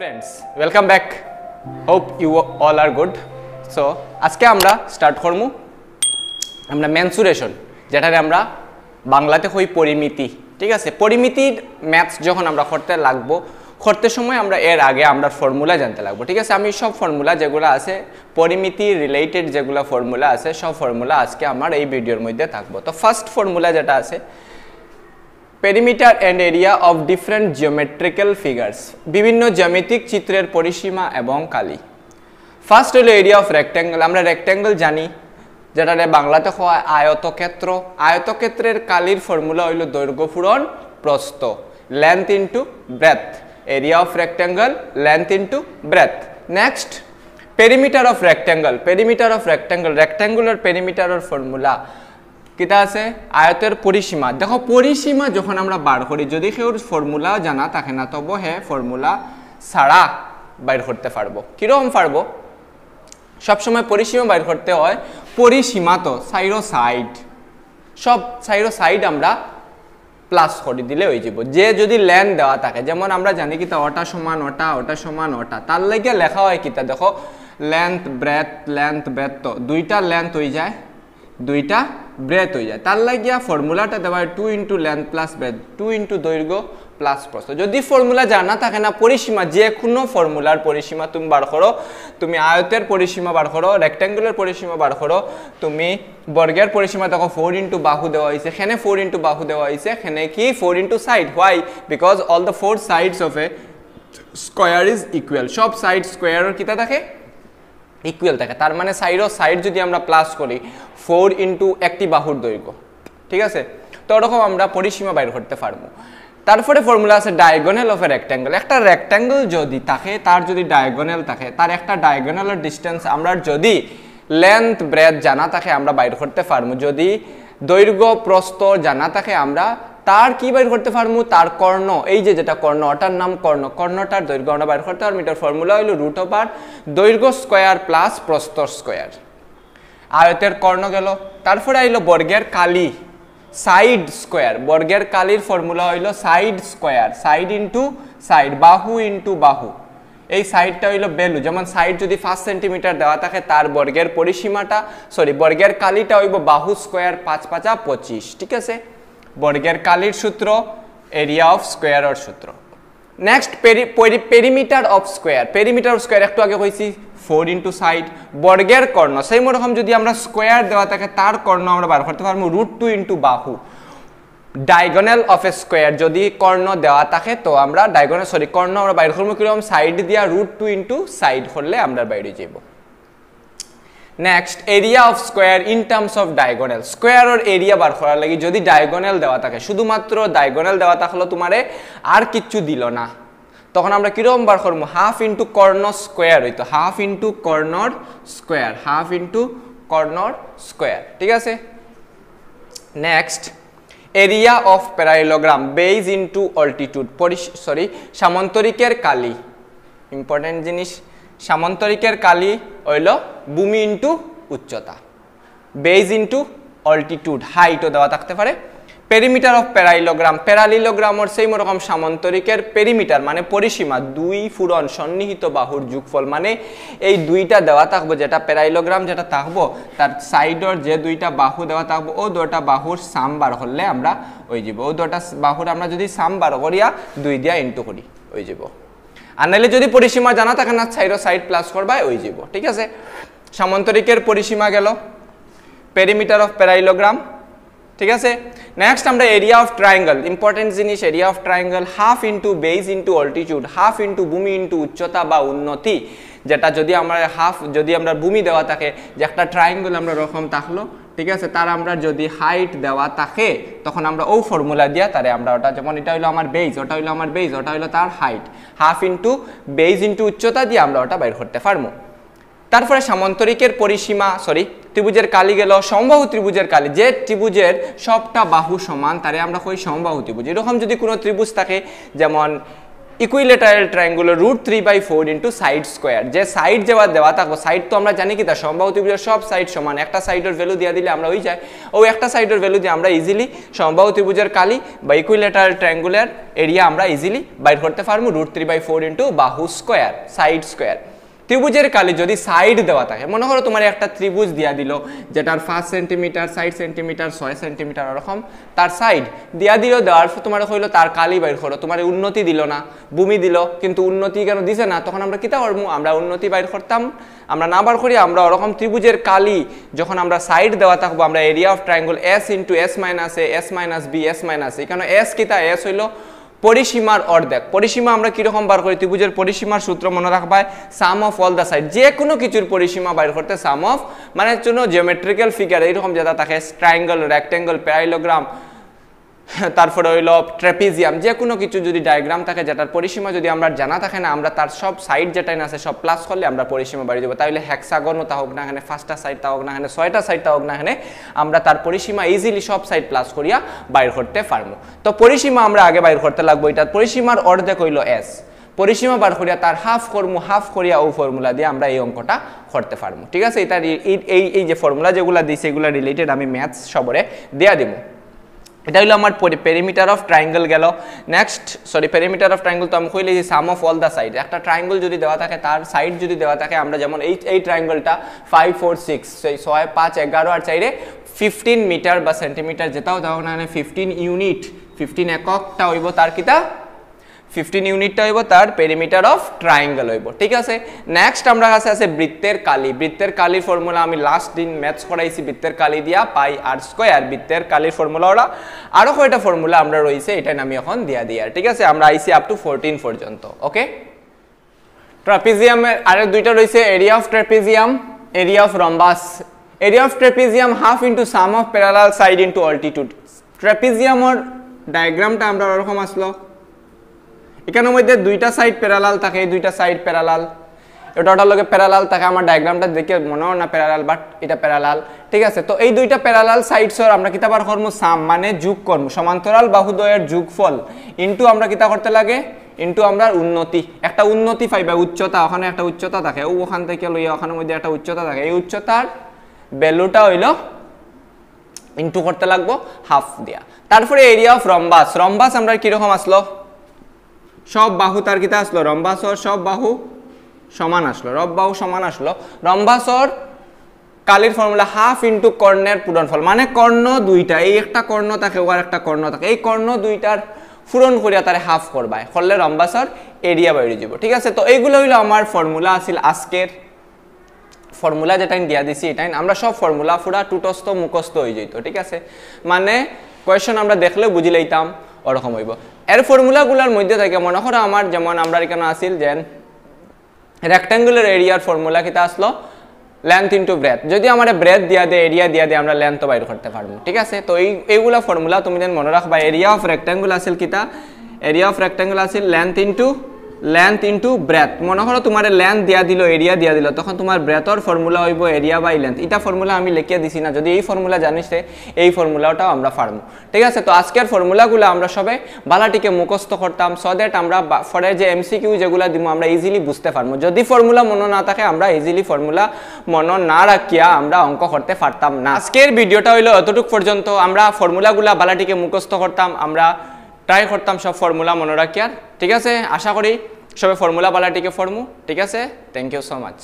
Friends welcome back hope you all are good so আজকে আমরা start করমু আমরা মেনসুরেশন যেটারে আমরা বাংলাতে হই পরিমিতি, ঠিক আছে? পরিমিতির ম্যাথস যখন আমরা করতে লাগবো, করতে সময় আমরা এর আগে আমরা ফর্মুলা জানতে লাগবো, ঠিক আছে? আমি সব ফর্মুলা যেগুলো আছে, পরিমিতি রিলেটেড যেগুলো ফর্মুলা আছে, সব ফর্মুলা আজকে আমার এই ভিডিওর মধ্যে থাকব। তো ফার্স্ট ফর্মুলা যেটা আছে perimeter and area of different geometrical figures বিভিন্ন জ্যামিতিক চিত্রের পরিসীমা এবং কালি ফার্স্ট হলো এরিয়া অফ রেক্ট্যাঙ্গেল আমরা রেক্ট্যাঙ্গেল জানি যেটাতে বাংলাতে হয় আয়তক্ষেত্র আয়তক্ষেত্রের কালির ফর্মুলা হইল দৈর্ঘ্য পূরণ প্রস্থ length into breadth area of rectangle length into breadth next perimeter of rectangle perimeter of rectangle rectangular পেরিমিটারের formula কিতা আছে? আয়তের পরিসীমা। দেখো, পরিসীমা যখন আমরা বার করি, যদি কেউ ফর্মুলা জানা থাকে না, তবু হে ফর্মুলা ছাড়া বাইর করতে পারব। কীরকম পারব? সবসময় পরিসীমা বাইর করতে হয় পরিসীমা তো সাইরো সাইড সব সাইরো সাইড আমরা প্লাস করে দিলে হয়ে যাব। যে যদি ল্যান্ড দেওয়া থাকে, যেমন আমরা জানি কিতা ওটা সমান ওটা ওটা সমান ওটা। তার লাগে লেখা হয় কিতা দেখো লেন্থ ব্রেথ লেন্থ ব্রেথ তো। দুইটা লেন্থ হয়ে যায়, দুইটা ব্রেথ হয়ে যায়। তার লাগিয়া ফর্মুলাটা দেওয়া হয় two into length plus breadth two into দৈর্ঘ্য প্লাস প্রস্থ। যদি ফর্মুলা জানা থাকে না, পরিসীমা যে কোনো ফর্মুলার পরিসীমা তুমি বার করো। তুমি আয়তের পরিসীমা বার করো রেক্ট্যাঙ্গুলার পরিসীমা বার করো। তুমি বর্গের পরিসীমা দেখো ফোর ইন্টু বাহু দেওয়া হয়েছে এখানে ফোর ইন্টু বাহু দেওয়া হয়েছে এখানে কি four into side why because all the four sides of a square is equal সব সাইড স্কোয়ারের কিতা থাকে? ইকুয়াল থাকে। তার মানে সাইড ও সাইড যদি আমরা প্লাস করি ফোর ইন্টু একটি বাহুর দৈর্ঘ্য। ঠিক আছে? তো ওরকম আমরা পরিসীমা বাইর করতে পারব। তারপরে ফর্মুলা আছে ডায়াগোনাল অফ এ রেক্ট্যাঙ্গেল একটা রেক্ট্যাঙ্গেল যদি থাকে, তার যদি ডায়াগোনাল থাকে, তার একটা ডায়াগোনালের ডিস্টেন্স আমরা যদি লেন্থ ব্রেথ জানা থাকে, আমরা বাইর করতে পারব। যদি দৈর্ঘ্য, প্রস্থ জানা থাকে, আমরা তার কি বাইর করতে পারব তার কর্ণ। এই যে যেটা কর্ণ ওটার নাম কর্ণ। কর্ণটার দৈর্ঘ্য, আমরা বাইর করতে পারব, এটার ফর্মুলা হইল রুট ওভার দৈর্ঘ্য স্কোয়ার প্লাস প্রস্তর স্কোয়ার আয়তের কর্ণ গেল। তারপরে আইলো বর্গের কালি সাইড স্কোয়ার বর্গের কালির ফর্মুলা হইল side square side into side বাহু ইন্টু বাহু। এই সাইডটা হইল বেলু যেমন সাইড যদি পাঁচ সেন্টিমিটার দেওয়া থাকে, তার বর্গের পরিসীমাটা সরি বর্গের কালিটা হইব বাহু স্কোয়ার পাঁচ পাঁচা পঁচিশ, ঠিক আছে? বর্গের কালির সূত্র এরিয়া অফ স্কোয়ারের সূত্র next perimeter of square perimeter of square একটু আগে কইছি ফোর ইন্টু সাইড বর্গের কর্ণ সেই রকম যদি আমরা স্কোয়ার দেওয়া থাকে তার কর্ণ আমরা বার করতে পারব রুট টু ইন্টু বাহু। ডায়গোনাল অফ এ স্কোয়ার যদি কর্ণ দেওয়া থাকে, তো আমরা ডায়গোনাল সরি কর্ণ আমরা বাইর করব কীরকম? সাইড দিয়া রুট টু ইন্টু সাইড করলে আমরা বাইরে যাব next area of square in terms of diagonal স্কোয়ারের এরিয়া বার করার লাগে যদি ডায়গোনাল দেওয়া থাকে, শুধুমাত্র ডায়গোনাল দেওয়া থাকলে তোমারে আর কিচ্ছু দিল না। তখন আমরা কীরকম বার করব? হাফ ইন্টু কর্ণ স্কোয়ার হইতো। হাফ ইন্টু কর্ণর স্কোয়ার হাফ ইন্টু কর্ণর স্কোয়ার ঠিক আছে? Next area of parallelogram base into altitude sorry সামন্তরিকের কালি। ইম্পর্টেন্ট জিনিস। সামন্তরিকের কালি হইল ভূমি ইন্টু উচ্চতা বেজ ইন্টু অল্টিটিউড হাইটও দেওয়া থাকতে পারে। পেরিমিটার অফ প্যারাইলোগ্রাম প্যারালিলোগ্রামর সেই রকম সামন্তরিকের পেরিমিটার মানে পরিসীমা, দুই ফুরন সন্নিহিত বাহুর যুগফল মানে এই দুইটা দেওয়া থাকব, যেটা প্যারাইলোগ্রাম যেটা থাকব, তার সাইডর যে দুইটা বাহু দেওয়া থাকব, ও দুটা বাহুর সাম হলে আমরা ওই যাব। ও দুটা বাহুর আমরা যদি সাম বার করিয়া দুই দিয়া ইন্টু করি ওই যাব। আর নাহলে যদি পরিসীমা জানা থাকে না সাইড সাইড প্লাস করবা ওই যাব ঠিক আছে? সামন্তরিকের পরিসীমা গেল পেরিমিটার অফ প্যারাইলোগ্রাম ঠিক আছে? নেক্সট আমরা এরিয়া অফ ট্রায়াঙ্গেল ইম্পর্টেন্ট জিনিস area of triangle half into base into altitude half into ভূমি ইন্টু উচ্চতা বা উন্নতি, যেটা যদি আমরা হাফ যদি আমরা ভূমি দেওয়া থাকে, যে একটা ট্রায়াঙ্গেল আমরা রকম থাকল ঠিক আছে? তার আমরা যদি হাইট দেওয়া থাকে, তখন আমরা ও ফর্মুলা দিয়া তারে আমরা ওটা যেমন এটা হইল আমার বেজ ওটা হইল আমার বেজ ওটা হইল তার height half into base into উচ্চতা দিয়ে আমরা ওটা বাইর করতে পারব। তারপরে সামন্তরিকের পরিসীমা সরি ত্রিভুজের কালি গেল, সমবাহু ত্রিভুজের কালি। যে ত্রিভুজের সবটা বাহু সমান, তারে আমরা কই সমবাহু ত্রিভুজ। এরকম যদি কোনো ত্রিভুজ থাকে, যেমন equilateral triangular root three by four into side square যে সাইড যেবা দেওয়া থাকব সাইড তো আমরা জানি কি তা সম্ভাব্য ত্রিভুজের সব সাইড সমান। একটা সাইডের ভ্যালু দিয়ে দিলে আমরা ওই যাই। ও একটা সাইডের ভ্যালু দিয়ে আমরা ইজিলি সম্ভাব্য ত্রিভুজের কালি বা ইকুইলেটারাল ট্রায়াঙ্গুলার এরিয়া আমরা ইজিলি বাইর করতে পারব। Root three by four into বাহু স্কোয়ার সাইড স্কোয়ার ত্রিভুজের কালি যদি সাইড দেওয়া থাকে, মনে করো তোমার একটা ত্রিভুজ দিয়া দিল, যেটার পাঁচ সেন্টিমিটার সাইড সেন্টিমিটার ছয় সেন্টিমিটার ওরকম তার সাইড দিয়া দিল, দেওয়ার তোমার হইল তার কালি বাইর করো, তোমার উন্নতি দিল না, ভূমি দিল, কিন্তু উন্নতি কেন দিছে না, তখন আমরা কিতা করব? আমরা উন্নতি বাইর করতাম, আমরা না বার করি আমরা ওরকম ত্রিভুজের কালি যখন আমরা সাইড দেওয়া থাকব, আমরা area of triangle S into S minus A S minus B S minus A কেন এস কিতা? এস হইল পরিসীমার অর্ধেক। পরিসীমা আমরা কীরকম বার করি? ত্রিভুজের পরিসীমার সূত্র মনে রাখবায় sum of all the side যে কোনো কিছুর পরিসীমা বাইর করতে সাম অফ মানে জন্য জিওমেট্রিক্যাল ফিগার এইরকম যেটা থাকে ট্রায়াঙ্গল রেক্ট্যাঙ্গল প্যারাইলোগ্রাম তারপরে হইল ট্রেপিজিয়াম যে কোনো কিছু যদি ডায়াগ্রাম থাকে যেটার পরিসীমা যদি আমরা জানা থাকে না, আমরা তার সব সাইড যেটাই না আছে সব প্লাস করলে আমরা পরিসীমা বাড়িয়ে দেবো। তাহলে হ্যাক্সাগনও তা হোক না এখানে ফার্স্টটা সাইড তা হোক না এখানে ছয়টা সাইড তা হোক না এখানে আমরা তার পরিসীমা ইজিলি সব সাইড প্লাস করিয়া বাইর করতে পারব। তো পরিসীমা আমরা আগে বাইর করতে লাগবো এটার পরিসীমার অর্ধেক হইল এস পরিসীমা বার করিয়া তার হাফ কর্মু হাফ করিয়া ও ফর্মুলা দিয়ে আমরা এই অঙ্কটা করতে পারব। ঠিক আছে? এটা এই এই যে ফর্মুলা যেগুলো দিয়েছে এগুলো রিলেটেড আমি ম্যাথস সবরে দেয়া দিব। এটা হলো আমার পেরিমিটার অফ ট্রাইঙ্গল গেল। Next sorry perimeter of triangle তো আমি কইলে যে sum of all the side একটা ট্রাইঙ্গল যদি দেওয়া থাকে, তার সাইড যদি দেওয়া থাকে, আমরা যেমন এই এই ট্রাইঙ্গলটা ফাইভ ফোর সিক্স সেই ছয়, পাঁচ, এগারো আর চাইরে ফিফটিন মিটার বা সেন্টিমিটার যেটাও তখন না ফিফটিন ইউনিট ফিফটিন এককটা হইব, তার কিতা ফিফটিন ইউনিটটা হইব তার পেরিমিটার অফ ট্রায়াঙ্গেল হইব ঠিক আছে? নেক্সট আমরা কাছে আছে বৃত্তের কালি। বৃত্তের কালির ফর্মুলা আমি লাস্ট দিন ম্যাথস করাইছি বৃত্তের কালি দিয়া পাই আর স্কোয়ার বৃত্তের কালির ফর্মুলা ওরা। আরও কয়টা ফর্মুলা আমরা রয়েছে এটা আমি এখন দিয়া দিয়া ঠিক আছে? আমরা আইসি আপ টু ফোরটিন পর্যন্ত ওকে ট্রাপিজিয়ামের আরো দুইটা রয়েছে area of trapezium area of rhombus area of trapezium half into sum of parallel side into altitude ট্রাপিজিয়ামর ডায়াগ্রামটা আমরা আসলো। এখানের মধ্যে দুইটা সাইড প্যারালাল থাকে এই দুইটা সাইড প্যারালাল এটা ওটার লগে প্যারালাল থাকে আমার ডায়াগ্রামটা দেখে মনে হয় না প্যারালাল বাট এটা প্যারালাল ঠিক আছে তো এই দুইটা প্যারালাল সাইডসর আমরা কিতা বার করব সাম মানে যুগ কর্ম সমান্তরাল বাহুদ্বয়ের যুগফল ইন্টু আমরা কিতা করতে লাগে ইন্টু আমরা উন্নতি একটা উন্নতি পাইবা উচ্চতা ওখানে একটা উচ্চতা থাকে ও ওখান থেকে লইয়া ওখানের মধ্যে একটা উচ্চতা থাকে এই উচ্চতার ভ্যালুটা হইল ইন্টু করতে লাগবো হাফ দিয়া তারপরে এরিয়া অফ রম্বাস রম্বাস আমরা কীরকম আসলো সব বাহু তার কিতা আসলো, রম্বাসর সব বাহু সমান আসলো, রব বাহু সমান আসলো। রম্বাসর কালির ফর্মুলা হাফ ইন্টু কর্ণের পূরণফল মানে কর্ণ দুইটা, এই একটা কর্ণ থাকে, ওর একটা কর্ণ থাকে, এই কর্ণ দুইটার পূরণ করিয়া তারে হাফ করবায় করলে রম্বাসর এরিয়া বাইরে যাব, ঠিক আছে? তো এইগুলো হইল আমার ফর্মুলা আছিল আজকের ফর্মুলা যেটা দিয়া দিছি এটাই। আমরা সব ফর্মুলা পুরা টুটস্থ, মুখস্থ হয়ে যেত ঠিক আছে? মানে কোয়েশন আমরা দেখলে বুঝি লইতাম ওরকম হইব। এর ফর্মুলাগুলোর মধ্যে থেকে মনে করো আমার যেমন আমরা এখানে আসিল যে রেক্ট্যাঙ্গুলার এরিয়ার ফর্মুলা কিতা আসলো? লেন্থ ইন্টু ব্রেথ যদি আমার ব্রেথ দিয়া দেয় এরিয়া দিয়া দিয়ে, আমরা লেন্থ বাইর করতে পারব। ঠিক আছে? তো এই, এইগুলা ফর্মুলা তুমি যেন মনে রাখবা এরিয়া অফ রেক্ট্যাঙ্গুল আসিল কিতা? Area of rectangle Aseel length into length into breadth মনে করো তোমার লেন্থ দিয়া দিল এরিয়া দিয়া দিল, তখন তোমার ব্রেথর ফর্মুলা হইব এরিয়া বাই লেন্থ এটা ফর্মুলা আমি লিখিয়ে দিছি না। যদি এই ফর্মুলা জানিস এই ফর্মুলাটাও আমরা ফার্মু ঠিক আছে? তো আজকের ফর্মুলাগুলো আমরা সবে বালাটিকে মুখস্থ করতাম সো দ্যাট আমরা ফরে যে এমসিকিউ যেগুলো দিব আমরা ইজিলি বুঝতে পারব যদি ফর্মুলা মনে না থাকে, আমরা ইজিলি ফর্মুলা মনে না রাখিয়া আমরা অঙ্ক করতে পারতাম না। আজকের ভিডিওটা হইল এতটুকু পর্যন্ত। আমরা ফর্মুলাগুলা বালাটিকে মুখস্থ করতাম, আমরা ট্রাই করতাম সব ফর্মুলা মনে রাখিয়ার। ঠিক আছে? আশা করি সবে ফর্মুলা বালাটিকে ফর্মু ঠিক আছে? Thank you so much